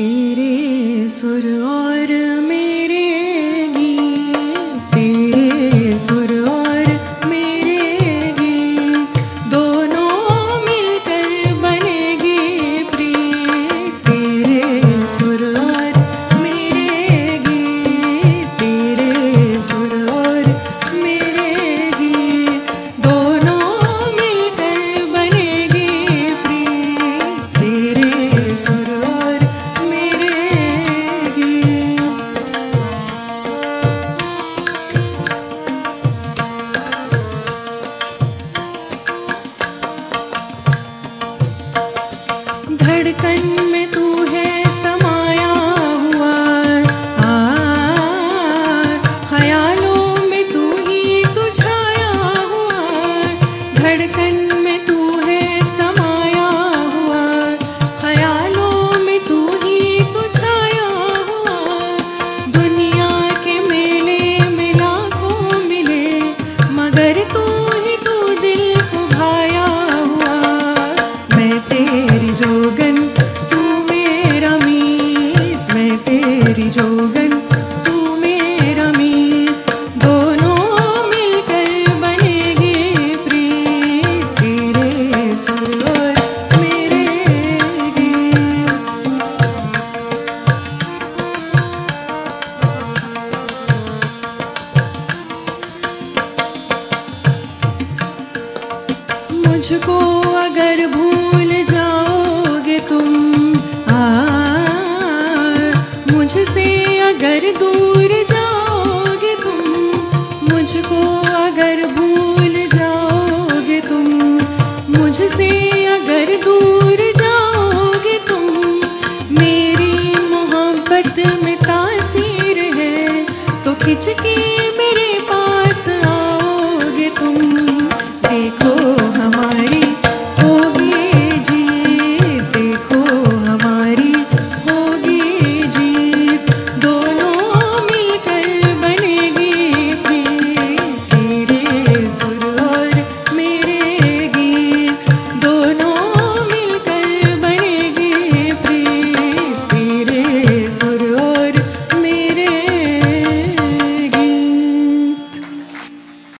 तेरे सुर धड़कन में तू है, समाया हुआ। ख्यालों में तू ही तू छाया हुआ। दुनिया के मेले में लाखों मिले, मगर तू ही तू दिल को भाया हुआ। मैं तेरी जोगन, तू मेरा मीत मैं तेरी जोगन मुझको अगर भूल जाओगे तुम, आ, मुझसे अगर दूर जाओगे तुम, मुझको अगर भूल जाओगे तुम, मुझसे अगर दूर जाओगे तुम, मेरी मोहब्बत में तासीर है तो खिंच के